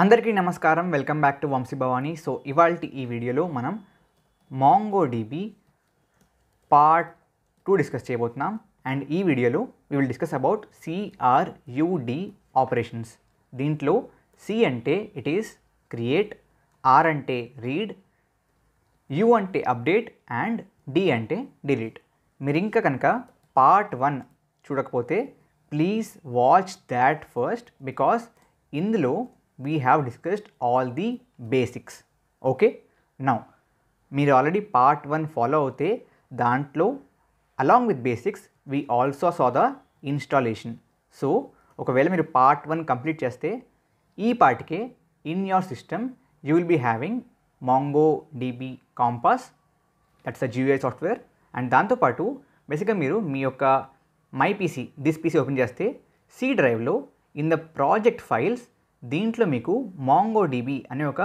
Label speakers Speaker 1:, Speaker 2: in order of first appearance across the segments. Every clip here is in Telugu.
Speaker 1: అందరికీ నమస్కారం. Welcome back to Vamshi Bhavani. So ఇవాళ ఈ వీడియోలో మనం Mongo DB part two discuss చేయబోతున్నాం. అండ్ ఈ వీడియోలో we will discuss about C R U D operations దీంట్లో సి అంటే ఇట్ ఈస్ క్రియేట్ ఆర్ అంటే రీడ్ యు అంటే అప్డేట్ అండ్ డి అంటే డిలీట్ మీరు ఇంకా కనుక పార్ట్ వన్ చూడకపోతే please watch that first because ఇందులో we have discussed all the basics okay now మీరు ఆల్రెడీ పార్ట్ వన్ ఫాలో అవుతే దాంట్లో along with basics we also saw the installation so ఒకవేళ మీరు పార్ట్ వన్ కంప్లీట్ చేస్తే ఈ పార్ట్కే in your system you will be having Mongo DB Compass that's the GUI software and దాంతోపాటు బేసిక్గా మీరు మీ యొక్క my PC this PC open చేస్తే సి డ్రైవ్లో ఇన్ ద ప్రాజెక్ట్ ఫైల్స్ దీంట్లో మీకు మాంగో డీబీ అనే ఒక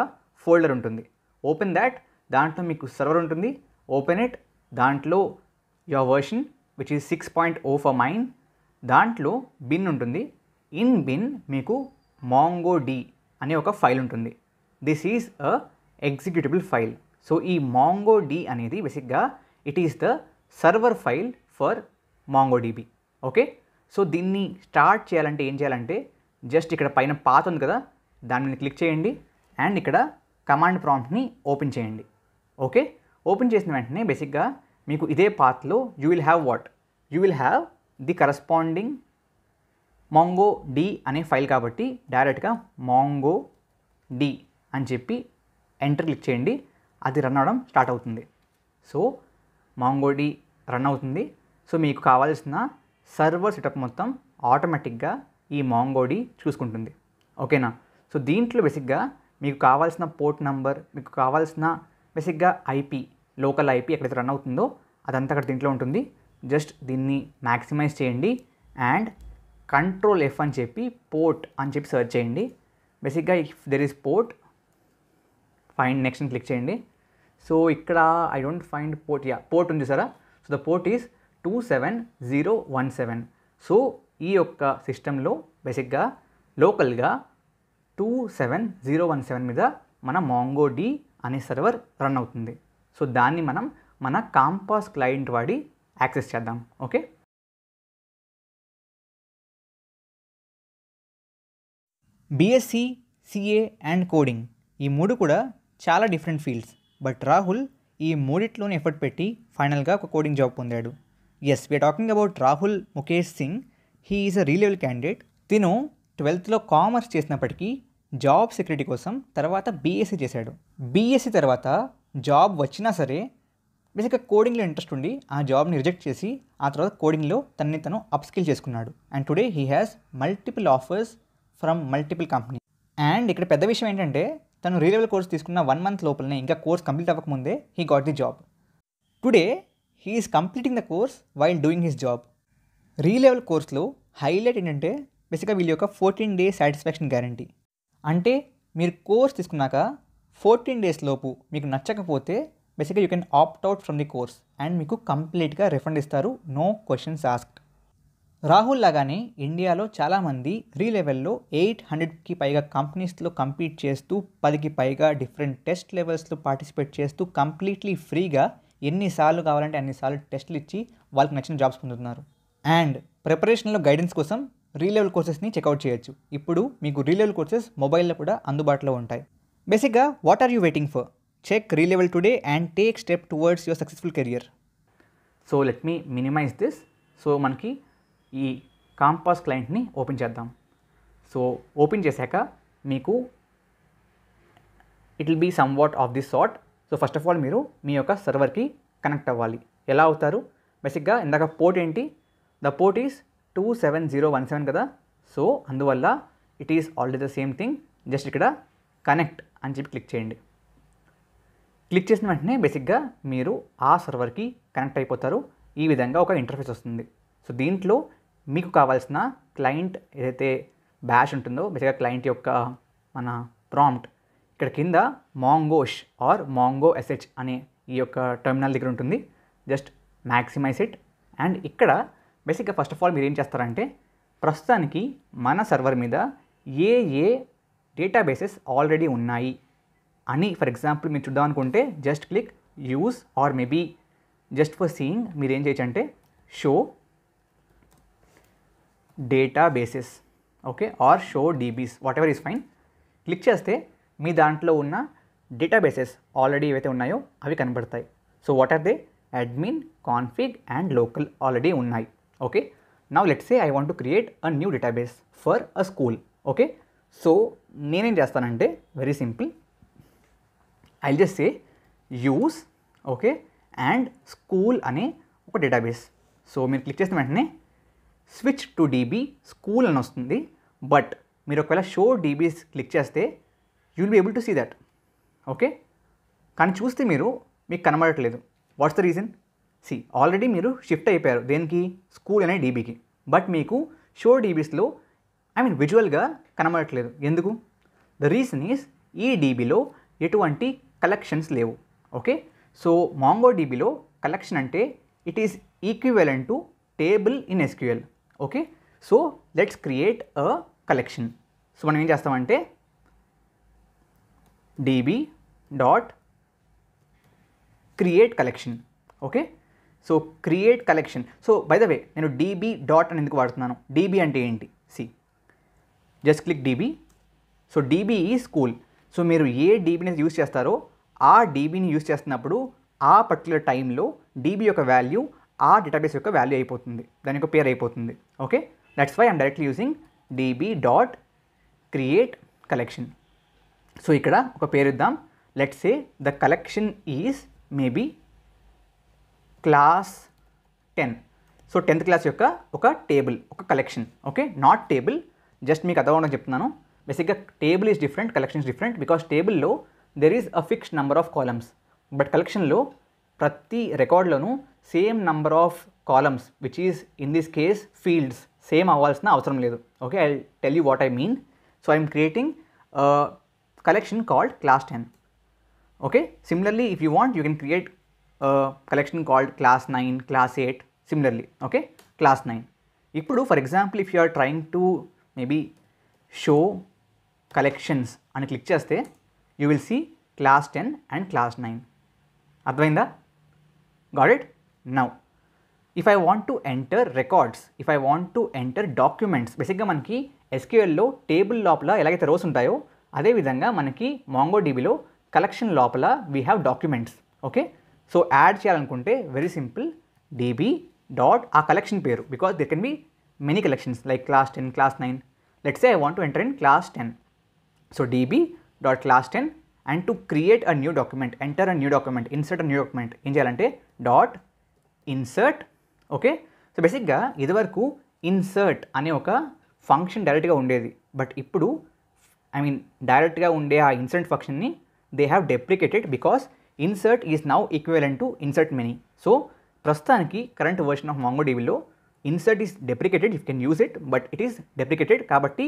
Speaker 1: ఫోల్డర్ ఉంటుంది. ఓపెన్ దాట్ దాంట్లో మీకు సర్వర్ ఉంటుంది. ఓపెన్ ఇట్ దాంట్లో your version which is six point O for mine దాంట్లో బిన్ ఉంటుంది. ఇన్ బిన్ మీకు మాంగో డి అనే ఒక ఫైల్ ఉంటుంది. This is a executable file so ఈ మాంగో డి అనేది బేసిక్గా it is the server file for Mongo DB okay so దీన్ని స్టార్ట్ చేయాలంటే ఏం చేయాలంటే జస్ట్ ఇక్కడ పైన పాత్ ఉంది కదా దాని మీద క్లిక్ చేయండి అండ్ ఇక్కడ కమాండ్ ప్రాంప్ట్ని ఓపెన్ చేయండి. ఓకే ఓపెన్ చేసిన వెంటనే బేసిక్గా మీకు ఇదే పాత్లో you will have what you will have the corresponding Mongo D అనే ఫైల్ కాబట్టి డైరెక్ట్గా మాంగో డి అని చెప్పి ఎంటర్ క్లిక్ చేయండి. అది రన్ అవడం స్టార్ట్ అవుతుంది. సో మాంగో డి రన్ అవుతుంది. సో మీకు కావాల్సిన సర్వర్ సెటప్ మొత్తం ఆటోమేటిక్గా ఈ మాంగోడి చూసుకుంటుంది. ఓకేనా? సో దీంట్లో బేసిక్గా మీకు కావాల్సిన పోర్ట్ నంబర్ మీకు కావాల్సిన బేసిక్గా ఐపీ లోకల్ ఐపీ ఎక్కడైతే రన్ అవుతుందో అదంతా అక్కడ దీంట్లో ఉంటుంది. జస్ట్ దీన్ని మ్యాక్సిమైజ్ చేయండి అండ్ కంట్రోల్ ఎఫ్ అని చెప్పి పోర్ట్ అని చెప్పి సెర్చ్ చేయండి. బేసిక్గా if there is port find next అని క్లిక్ చేయండి. సో ఇక్కడ I don't find port yeah port ఉంది సారా so the port is two seven zero one seven so ఈ యొక్క సిస్టంలో బేసిక్గా లోకల్గా two seven zero one seven మీద మన మాంగో డి అనే సర్వర్ రన్ అవుతుంది. సో దాన్ని మనం మన కాంపాస్ క్లయింట్ వాడి యాక్సెస్ చేద్దాం. Okay? BSc CA and coding ఈ మూడు కూడా చాలా డిఫరెంట్ ఫీల్డ్స్ బట్ రాహుల్ ఈ మూడిట్లోనే ఎఫర్ట్ పెట్టి ఫైనల్గా ఒక కోడింగ్ జాబ్ పొందాడు. Yes we're talking about Rahul Mukesh Singh he is a Relevel candidate తిను ట్వెల్త్లో కామర్స్ చేసినప్పటికీ జాబ్ సెక్యూరిటీ కోసం తర్వాత బీఎస్సీ చేశాడు. బీఎస్సీ తర్వాత జాబ్ వచ్చినా సరే బేసిక్గా కోడింగ్లో ఇంట్రెస్ట్ ఉండి ఆ జాబ్ని రిజెక్ట్ చేసి ఆ తర్వాత కోడింగ్లో తనని తను అప్స్కిల్ చేసుకున్నాడు. And today he has multiple offers from multiple company and ఇక్కడ పెద్ద విషయం ఏంటంటే తను రీలెవెల్ కోర్స్ తీసుకున్న వన్ మంత్ లోపలనే ఇంకా కోర్స్ కంప్లీట్ అవ్వకముందే he got the job today he is completing the course while doing his job Relevel కోర్స్లో హైలైట్ ఏంటంటే బేసిక్గా వీళ్ళ యొక్క ఫోర్టీన్ డేస్ సాటిస్ఫాక్షన్ గ్యారంటీ. అంటే మీరు కోర్స్ తీసుకున్నాక ఫోర్టీన్ డేస్ లోపు మీకు నచ్చకపోతే బేసిక్గా you can opt out from the course and మీకు కంప్లీట్గా రిఫండ్ ఇస్తారు నో క్వశ్చన్స్ ఆస్క్డ్. రాహుల్ లాగానే ఇండియాలో చాలామంది రీ లెవెల్లో ఎయిట్ హండ్రెడ్కి పైగా కంపెనీస్లో కంపీట్ చేస్తూ పదికి పైగా డిఫరెంట్ టెస్ట్ లెవెల్స్లో పార్టిసిపేట్ చేస్తూ కంప్లీట్లీ ఫ్రీగా ఎన్నిసార్లు కావాలంటే అన్నిసార్లు టెస్టులు ఇచ్చి వాళ్ళకి నచ్చిన జాబ్స్ పొందుతున్నారు. అండ్ ప్రిపరేషన్లో గైడెన్స్ కోసం రీ లెవెల్ కోర్సెస్ని చెక్అవుట్ చేయొచ్చు. ఇప్పుడు మీకు రీ లెవెల్ కోర్సెస్ మొబైల్లో కూడా అందుబాటులో ఉంటాయి. బేసిక్గా what are you waiting for check Relevel today and take step towards your successful career so let me minimise this so మనకి ఈ కాంపాస్ క్లయింట్ని ఓపెన్ చేద్దాం. సో ఓపెన్ చేశాక మీకు it will be somewhat of this sort so first of all మీరు మీ యొక్క సర్వర్కి కనెక్ట్ అవ్వాలి. ఎలా అవుతారు? బేసిక్గా ఇందాక పోర్ట్ ఏంటి? The port is two seven zero one seven కదా? సో అందువల్ల it is already the same thing just ఇక్కడ కనెక్ట్ అని చెప్పి క్లిక్ చేయండి. క్లిక్ చేసిన వెంటనే బేసిక్గా మీరు ఆ సర్వర్కి కనెక్ట్ అయిపోతారు. ఈ విధంగా ఒక ఇంటర్ఫేస్ వస్తుంది. సో దీంట్లో మీకు కావాల్సిన క్లయింట్ ఏదైతే బ్యాష్ ఉంటుందో బేసిక్గా క్లయింట్ యొక్క మన ప్రాంప్ట్ ఇక్కడ కింద మాంగోష్ ఆర్ మాంగో ఎస్హెచ్ అనే ఈ యొక్క టెర్మినల్ దగ్గర ఉంటుంది. జస్ట్ మ్యాక్సిమైజ్ ఇట్ అండ్ ఇక్కడ బేసిక్గా ఫస్ట్ ఆఫ్ ఆల్ మీరు ఏం చేస్తారంటే ప్రస్తుతానికి మన సర్వర్ మీద ఏ ఏ డేటాబేసెస్ ఆల్రెడీ ఉన్నాయి అని ఫర్ ఎగ్జాంపుల్ మీరు చూద్దాం అనుకుంటే just click use or maybe just for seeing మీరు ఏం చేయొచ్చు అంటే show databases okay or show DBs whatever is fine click చేస్తే మీ దాంట్లో ఉన్న డేటాబేసెస్ ఆల్రెడీ ఏవైతే ఉన్నాయో అవి కనబడతాయి. So what are they admin config and local already ఉన్నాయి. Okay now let's say I want to create a new database for a school okay so నేనేం చేస్తానంటే very simple I just say use okay and school అనే ఒక డేటాబేస్ సో మీరు క్లిక్ చేసిన వెంటనే స్విచ్ టు డీబీ స్కూల్ అని వస్తుంది. బట్ మీరు ఒకవేళ షో డీబీస్ క్లిక్ చేస్తే you will be able to see that okay కానీ చూస్తే మీరు మీకు కనబడట్లేదు. What's the reason see already మీరు షిఫ్ట్ అయిపోయారు. దేనికి? స్కూల్ అనే డీబీకి బట్ మీకు షో డీబీస్లో ఐ మీన్ విజువల్గా కనబడట్లేదు. ఎందుకు? ద రీజన్ ఈస్ ఈ డీబీలో ఎటువంటి కలెక్షన్స్ లేవు. ఓకే సో మాంగో డీబీలో కలెక్షన్ అంటే it is equivalent to table in SQL okay so let's create a collection so మనం ఏం చేస్తామంటే DB dot create collection okay so create collection so by the way నేను డీబీ డాట్ అని ఎందుకు వాడుతున్నాను? డీబీ అంటే ఏంటి? See just click DB so DB ఈ స్కూల్ సో మీరు ఏ డీబీని యూస్ చేస్తారో ఆ డీబీని యూస్ చేస్తున్నప్పుడు ఆ పర్టికులర్ టైంలో డీబీ యొక్క వాల్యూ ఆ డేటాబేస్ యొక్క వాల్యూ అయిపోతుంది. దాని యొక్క పేరు అయిపోతుంది. Okay that's why I'm directly using DB dot create collection so ఇక్కడ ఒక పేరు ఇద్దాం. Let's say the collection is maybe class ten so tenth class యొక్క ఒక టేబుల్ ఒక collection okay not table just మీకు అర్థం చెప్తున్నాను. బేసిక్గా table is different collections different because టేబుల్లో there is a fixed number of columns but కలెక్షన్లో ప్రతి రికార్డ్లోనూ same number of columns which is in this case fields same అవ్వాల్సిన అవసరం లేదు. Okay I tell you what I mean so I'm creating collection called class ten okay similarly if you want you can create collection called class nine class eight similarly okay class nine ఇప్పుడు for example if you are trying to maybe show collections అని క్లిక్ చేస్తే you will see class ten and class nine అర్థమైందా? Got it now if I want to enter records if I want to enter documents బేసిక్గా మనకి ఎస్క్యూఎల్లో టేబుల్ లోపల ఎలాగైతే రోస్ ఉంటాయో అదేవిధంగా మనకి మాంగో డీబీలో కలెక్షన్ లోపల we have documents okay so add చేయాలనుకుంటే వెరీ సింపుల్ డీబీ డాట్ ఆ కలెక్షన్ పేరు. Because there can be many collections like class ten class nine let's a I want to enter in class ten so DB dot class ten and to create a new document enter a new document insert a new document ఏం చేయాలంటే డాట్ ఇన్సర్ట్ ఓకే సో బేసిక్గా ఇదివరకు ఇన్సర్ట్ అనే ఒక ఫంక్షన్ డైరెక్ట్గా ఉండేది. బట్ ఇప్పుడు ఐ మీన్ డైరెక్ట్గా ఉండే ఆ ఇన్సర్ట్ ఫంక్షన్ని they have deprecated because insert is now equivalent to insert many so ప్రస్తుతానికి current version of మాంగోడీబీలో insert is deprecated you can use it but it is deprecated కాబట్టి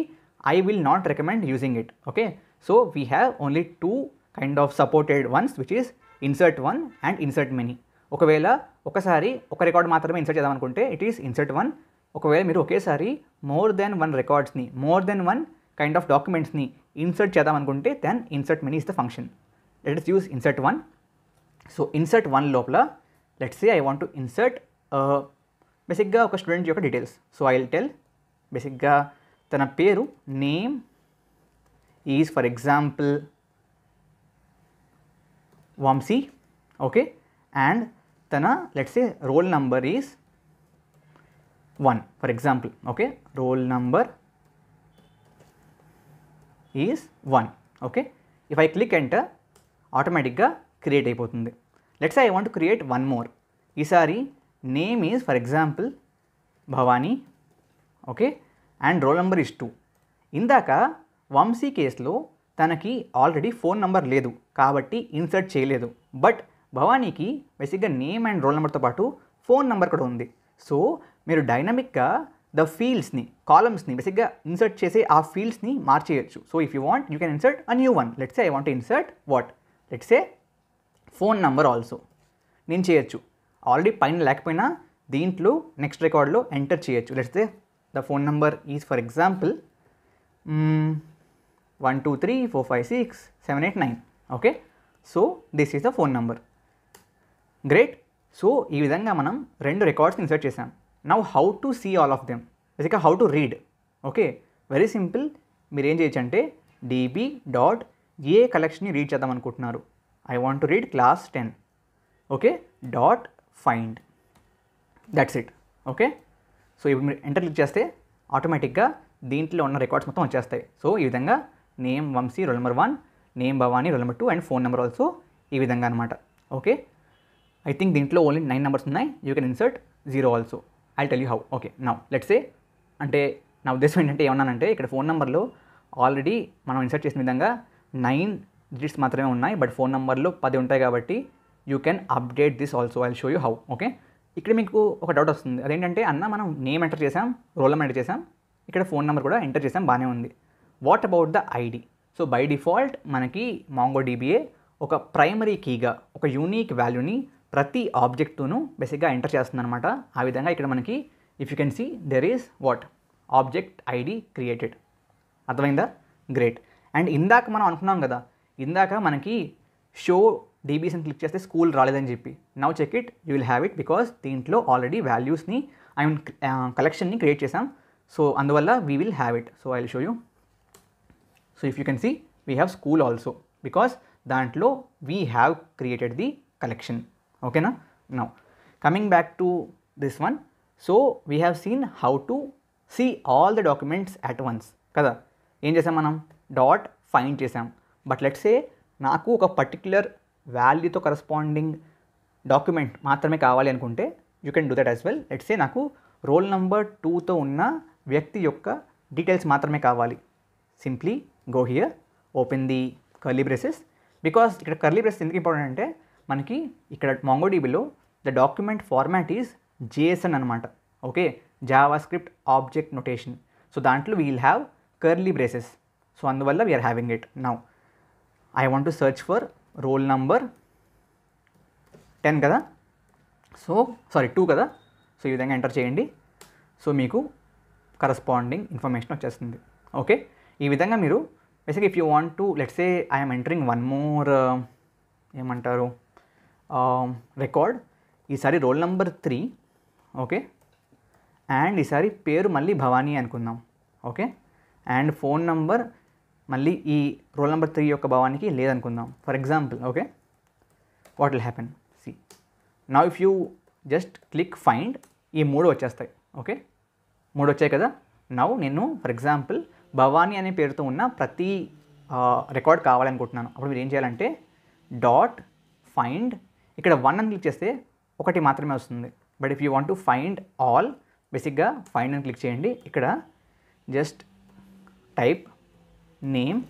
Speaker 1: I will not recommend using it okay so we have only two kind of supported ones which is insert one and insert many ఒకవేళ ఒకసారి ఒక రికార్డ్ మాత్రమే ఇన్సర్ట్ చేద్దామనుకుంటే ఇట్ ఈస్ ఇన్సర్ట్ వన్ ఒకవేళ మీరు ఒకేసారి more than one రికార్డ్స్ని more than one kind of డాక్యుమెంట్స్ని insert చేద్దామనుకుంటే then insert many is the function let is use insert one so insert one లోపల let's say I want to insert బేసిక్గా ఒక స్టూడెంట్ యొక్క details so I will tell బేసిక్గా తన పేరు name is for example Vamshi okay and తన let's say roll number is one for example okay roll number is one okay if I click enter ఆటోమేటిక్గా క్రియేట్ అయిపోతుంది. Let's I want create one more ఈసారి name is for example Bhavani. Okay and roll number is two ఇందాక వంశీ కేసులో తనకి ఆల్రెడీ ఫోన్ నెంబర్ లేదు. కాబట్టి ఇన్సర్ట్ చేయలేదు. బట్ భవానీకి బేసిక్గా నేమ్ అండ్ రోల్ నెంబర్తో పాటు ఫోన్ నెంబర్ కూడా ఉంది. సో మీరు డైనమిక్గా ద ఫీల్డ్స్ని కాలమ్స్ని బేసిక్గా ఇన్సర్ట్ చేసే ఆ ఫీల్డ్స్ని మార్చేయచ్చు. So if you want you can insert a new one let's I want insert what let's a phone number also. నేను చేయొచ్చు. ఆల్రెడీ పైన లేకపోయినా దీంట్లో నెక్స్ట్ రికార్డ్లో ఎంటర్ చేయొచ్చు. Let's they the phone number is for example one two three four five six seven eight nine okay so this is the phone number great so ఈ విధంగా మనం రెండు రికార్డ్స్ని ఇన్సర్ట్ చేసాం now how to see all of them బేసిక్గా how to read okay very simple మీరు ఏం చేయొచ్చు అంటే డీబీ డాట్ ఏ కలెక్షన్ని రీడ్ చేద్దాం అనుకుంటున్నారు. I want to read class ten okay dot find that's it okay so ఇప్పుడు మీరు ఎంటర్ క్లిక్ చేస్తే ఆటోమేటిక్గా దీంట్లో ఉన్న రికార్డ్స్ మొత్తం వచ్చేస్తాయి. సో ఈ విధంగా name Vamshi roll number one name Bhavani roll number two and phone number also ఈ విధంగా అనమాట ఓకే ఐ థింక్ దీంట్లో ఓన్లీ నైన్ నెంబర్స్ ఉన్నాయి. You can insert zero also I tell you how okay now let's a అంటే నా ఉద్దేశం ఏంటంటే ఏమన్నానంటే ఇక్కడ ఫోన్ నెంబర్లో ఆల్రెడీ మనం ఇన్సర్ట్ చేసిన విధంగా నైన్ డిజిట్స్ మాత్రమే ఉన్నాయి బట్ ఫోన్ నెంబర్లో పది ఉంటాయి కాబట్టి you can update this also I show you how okay ఇక్కడ మీకు ఒక డౌట్ వస్తుంది. అదేంటంటే అన్న మనం నేమ్ ఎంటర్ చేసాం రోల్ నెంబర్ ఎంటర్ చేసాం ఇక్కడ ఫోన్ నెంబర్ కూడా ఎంటర్ చేసాం బాగానే ఉంది. What about the ID so by default మనకి మాంగో డీబీఏ ఒక ప్రైమరీ కీగా ఒక యూనిక్ వాల్యూని ప్రతి ఆబ్జెక్టును బేసిక్గా ఎంటర్ చేస్తుంది అనమాట ఆ విధంగా ఇక్కడ మనకి if you can see there is what object ID created అర్థమైందా? గ్రేట్ అండ్ ఇందాక మనం అనుకున్నాం కదా ఇందాక మనకి షో డీబీస్ అని క్లిక్ చేస్తే స్కూల్ రాలేదని చెప్పి. Now check it you will have it because దీంట్లో ఆల్రెడీ వాల్యూస్ని ఐ మీన్ కలెక్షన్ని క్రియేట్ చేసాం సో అందువల్ల we will have it so I will show you so if you can see we have school also because దాంట్లో we have created the collection ఓకేనా now coming back to this one so we have seen how to see all the documents at once కదా? ఏం చేసాం మనం? డాట్ ఫైండ్ చేసాం బట్ లెట్స్ ఏ నాకు ఒక పర్టిక్యులర్ వాల్యూతో కరస్పాండింగ్ డాక్యుమెంట్ మాత్రమే కావాలి అనుకుంటే you can do that as well let's a నాకు రోల్ నెంబర్ టూతో ఉన్న వ్యక్తి యొక్క డీటెయిల్స్ మాత్రమే కావాలి. Simply go here open the curly braces because ఇక్కడ కర్లీ బ్రెసెస్ ఎందుకు ఇంపార్టెంట్ అంటే మనకి ఇక్కడ మాంగోడీబీలో the document format is JSON అనమాట okay JavaScript object notation so దాంట్లో we will have curly braces so అందువల్ల we are having it now I want to search for roll number ten కదా? సో సారీ టూ కదా? సో ఈ విధంగా ఎంటర్ చేయండి. సో మీకు కరస్పాండింగ్ ఇన్ఫర్మేషన్ వచ్చేస్తుంది. ఓకే ఈ విధంగా మీరు basic if you want to let's a I'm entering one more ఏమంటారు? Um, రికార్డ్ ఈసారి roll number three okay and ఈసారి పేరు మళ్ళీ భవానీ అనుకుందాం. ఓకే అండ్ ఫోన్ నంబర్ మళ్ళీ ఈ రోల్ నెంబర్ త్రీ యొక్క భావానికి లేదనుకుందాం. For example okay what will happen see నా if you just click find ఈ మూడు వచ్చేస్తాయి ఓకే మూడు వచ్చాయి కదా? నౌ నేను ఫర్ ఎగ్జాంపుల్ భవానీ అనే పేరుతో ఉన్న ప్రతి రికార్డ్ కావాలనుకుంటున్నాను. అప్పుడు మీరు ఏం చేయాలంటే డాట్ ఫైండ్ ఇక్కడ వన్ అని క్లిక్ చేస్తే ఒకటి మాత్రమే వస్తుంది. But if you want to find all బేసిక్గా ఫైండ్ అని క్లిక్ చేయండి. ఇక్కడ జస్ట్ టైప్ నేమ్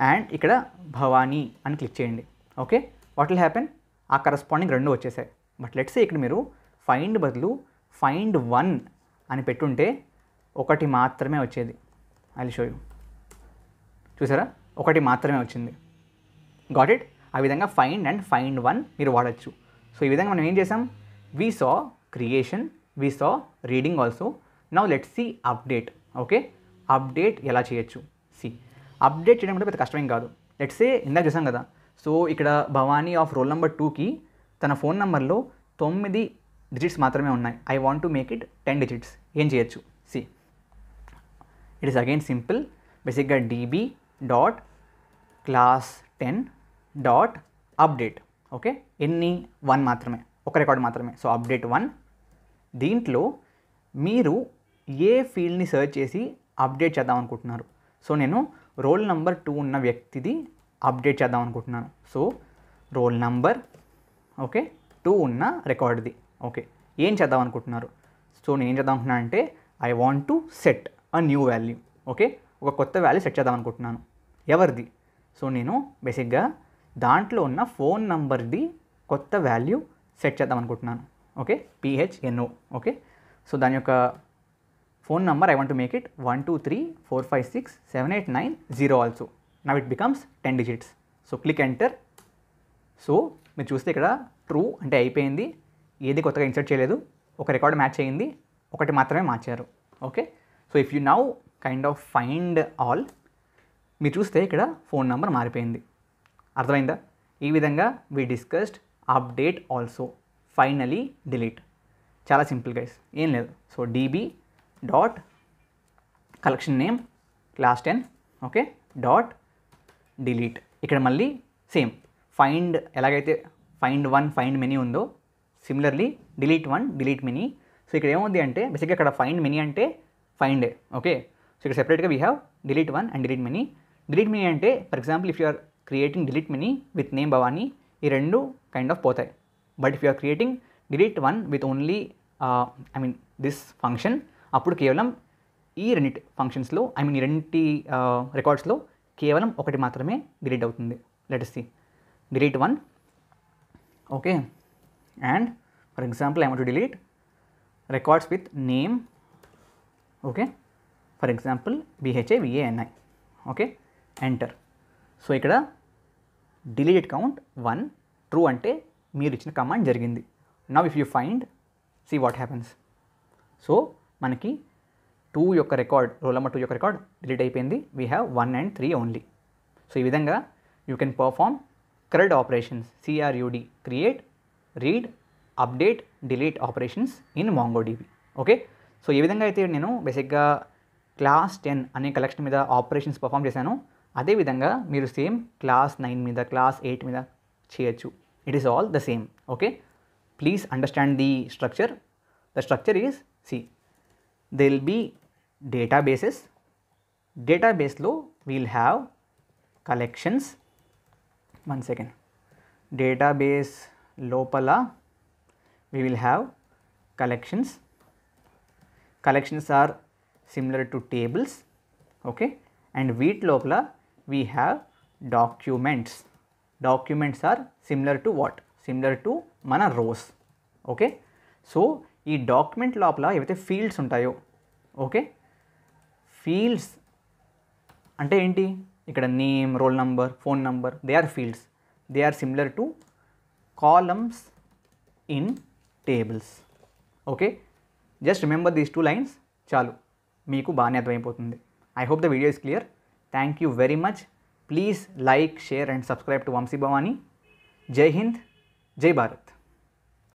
Speaker 1: అండ్ ఇక్కడ భవానీ అని క్లిక్ చేయండి. ఓకే? వాట్ విల్ హ్యాపెన్ ఆ కరస్పాండింగ్ రెండు వచ్చేసాయి. బట్ లెట్స్ ఇక్కడ మీరు ఫైండ్ బదులు ఫైండ్ వన్ అని పెట్టుంటే ఒకటి మాత్రమే వచ్చేది. ఐ షో యూ చూసారా? ఒకటి మాత్రమే వచ్చింది. గాట్ ఇట్ ఆ విధంగా ఫైండ్ అండ్ ఫైండ్ వన్ మీరు వాడచ్చు. సో ఈ విధంగా మనం ఏం చేసాం we saw creation we saw reading also now let see update okay update ఎలా చేయొచ్చు? సి. అప్డేట్ చేయడం కూడా పెద్ద కష్టమేం కాదు. లెట్సే ఇందాక చూసాం కదా. సో ఇక్కడ భవానీ ఆఫ్ రోల్ నెంబర్ టూకి తన ఫోన్ నెంబర్లో తొమ్మిది డిజిట్స్ మాత్రమే ఉన్నాయి. I want to make it ten digits ఏం చేయొచ్చు? See. It is again simple బేసిక్గా DB dot class ten dot update okay ఎన్ని? వన్ మాత్రమే. ఒక రికార్డ్ మాత్రమే. సో అప్డేట్ వన్ దీంట్లో మీరు ఏ ఫీల్డ్ని సెర్చ్ చేసి అప్డేట్ చేద్దాం అనుకుంటున్నారు? సో నేను రోల్ నంబర్ టూ ఉన్న వ్యక్తిది అప్డేట్ చేద్దాం అనుకుంటున్నాను. So roll number okay two ఉన్న రికార్డ్ది. ఓకే ఏం చేద్దాం అనుకుంటున్నారు? సో నేను ఏం చేద్దాం అనుకుంటున్నాను అంటే I want to set a new value okay ఒక కొత్త వాల్యూ సెట్ చేద్దాం అనుకుంటున్నాను. ఎవరిది? సో నేను బేసిక్గా దాంట్లో ఉన్న ఫోన్ నంబర్ది కొత్త వాల్యూ సెట్ చేద్దాం అనుకుంటున్నాను. ఓకే పిహెచ్ఎన్ఓ ఓకే సో దాని యొక్క phone number I want to make it one two three four five six seven eight nine zero also. Now it becomes ten digits so click enter so మీరు చూస్తే ఇక్కడ ట్రూ అంటే అయిపోయింది. ఏది కొత్తగా ఇన్సర్ట్ చేయలేదు. ఒక రికార్డ్ మ్యాచ్ అయ్యింది ఒకటి మాత్రమే మార్చారు. Okay so if you now kind of find all మీరు చూస్తే ఇక్కడ ఫోన్ నెంబర్ మారిపోయింది. అర్థమైందా? ఈ విధంగా we discussed update also finally delete చాలా సింపుల్ గైస్ ఏం లేదు. So DB dot collection name class ten okay dot delete ఇక్కడ మళ్ళీ సేమ్ ఫైండ్ ఎలాగైతే ఫైండ్ వన్ ఫైండ్ మెనీ ఉందో similarly delete one delete many so ఇక్కడ ఏముంది అంటే బేసిక్గా ఇక్కడ ఫైండ్ మెనీ అంటే ఫైండ్ ఓకే సో ఇక్కడ సెపరేట్గా we have delete one and delete many delete many అంటే for example if you are creating delete many with name Bhavani ఈ రెండు కైండ్ ఆఫ్ పోతాయి. But if you are creating delete one with only I mean this function అప్పుడు కేవలం ఈ రెండింటి ఫంక్షన్స్లో ఐ మీన్ ఈ రెండింటి రికార్డ్స్లో కేవలం ఒకటి మాత్రమే డిలీట్ అవుతుంది. Let see delete one okay and for example I want to delete records with name okay for example B H A V A N I okay enter so ఇక్కడ డిలీట్ కౌంట్ వన్ ట్రూ అంటే మీరు ఇచ్చిన కమాండ్ జరిగింది. Now if you find see what happens so మనకి టూ యొక్క రికార్డ్ రోల్ నెంబర్ టూ యొక్క రికార్డ్ డిలీట్ అయిపోయింది. We have one and three only so ఈ విధంగా you can perform CRUD operations C R U D create read update delete operations in MongoDB okay so ఈ విధంగా అయితే నేను బేసిక్గా క్లాస్ టెన్ అనే కలెక్షన్ మీద ఆపరేషన్స్ పర్ఫామ్ చేశాను. అదేవిధంగా మీరు సేమ్ క్లాస్ నైన్ మీద క్లాస్ ఎయిట్ మీద చేయొచ్చు. It is all the same okay please understand the structure the structure is see they will be databases డేటాబేస్లో we'll have collections one second database లోపల we will have collections collections are similar to tables okay and వీటి లోపల we have documents documents are similar to what similar to మన రోస్ ఓకే సో ఈ డాక్యుమెంట్ లోపల ఏవైతే ఫీల్డ్స్ ఉంటాయో ఓకే ఫీల్డ్స్ అంటే ఏంటి? ఇక్కడ name roll number phone number they are fields they are similar to columns in tables okay just remember these two lines చాలు. మీకు బాగానే అర్థమైపోతుంది. I hope the video is clear thank you very much please like share and subscribe to Vamshi Bhavani జై హింద్ జై భారత్